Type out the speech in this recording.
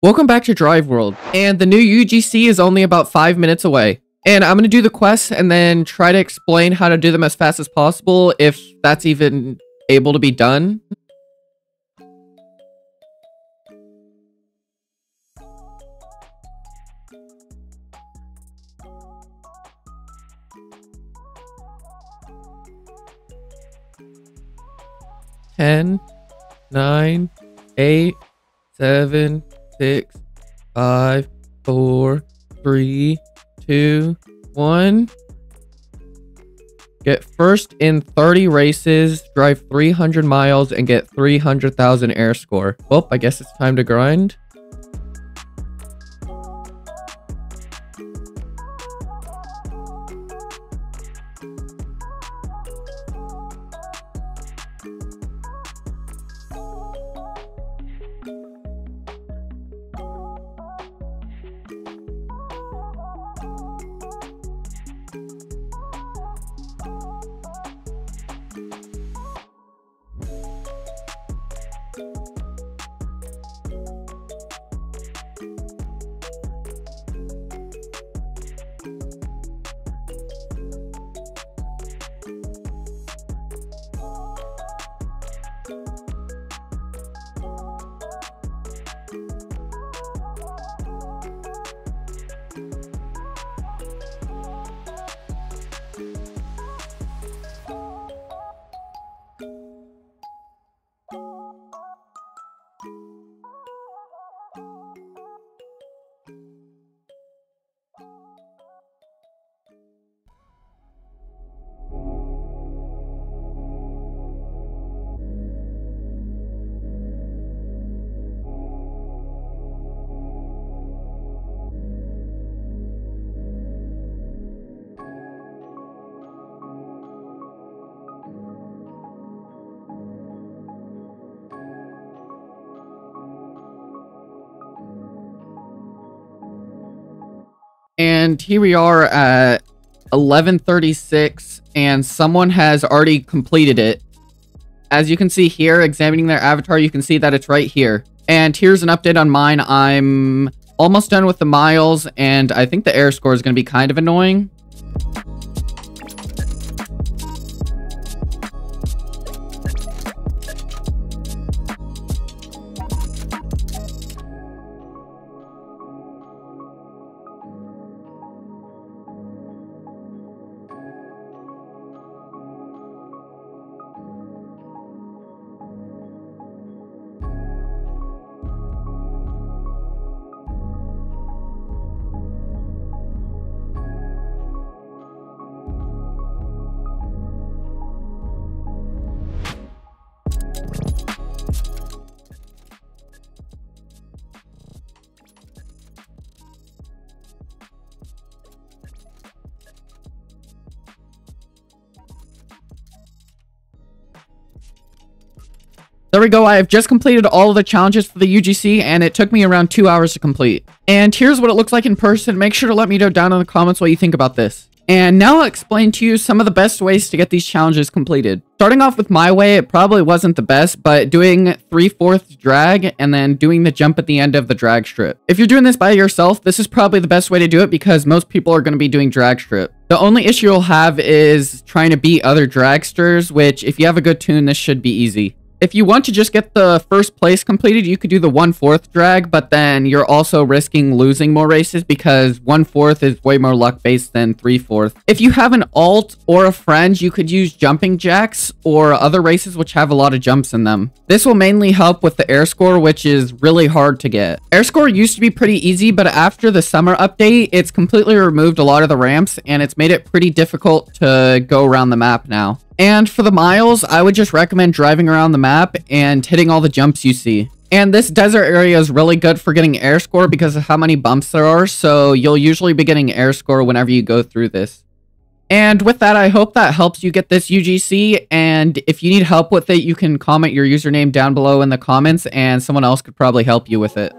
Welcome back to Drive World, and the new UGC is only about 5 minutes away. And I'm going to do the quests and then try to explain how to do them as fast as possible, if that's even able to be done. Ten, nine, eight, seven, six, five, four, three, two, one. Get first in 30 races, drive 300 miles, and get 300,000 air score. Well, I guess it's time to grind. And here we are at 1136 and someone has already completed it. As you can see here, examining their avatar, you can see that it's right here. And here's an update on mine. I'm almost done with the miles and I think the air score is going to be kind of annoying. There we go, I have just completed all of the challenges for the UGC, and it took me around two hours to complete. And here's what it looks like in person. Make sure to let me know down in the comments what you think about this. And now I'll explain to you some of the best ways to get these challenges completed. Starting off with my way, it probably wasn't the best, but doing 3 fourths drag and then doing the jump at the end of the drag strip. If you're doing this by yourself, this is probably the best way to do it because most people are going to be doing drag strip. The only issue you'll have is trying to beat other dragsters, which if you have a good tune, this should be easy if you want to just get the first place completed, you could do the one-fourth drag, but then you're also risking losing more races because one-fourth is way more luck-based than three-fourth. If you have an alt or a friend, you could use jumping jacks or other races which have a lot of jumps in them. This will mainly help with the air score, which is really hard to get. Air score used to be pretty easy, but after the summer update, it's completely removed a lot of the ramps, and it's made it pretty difficult to go around the map now. And for the miles, I would just recommend driving around the map and hitting all the jumps you see. And this desert area is really good for getting air score because of how many bumps there are, so you'll usually be getting air score whenever you go through this. And with that, I hope that helps you get this UGC, and if you need help with it, you can comment your username down below in the comments, and someone else could probably help you with it.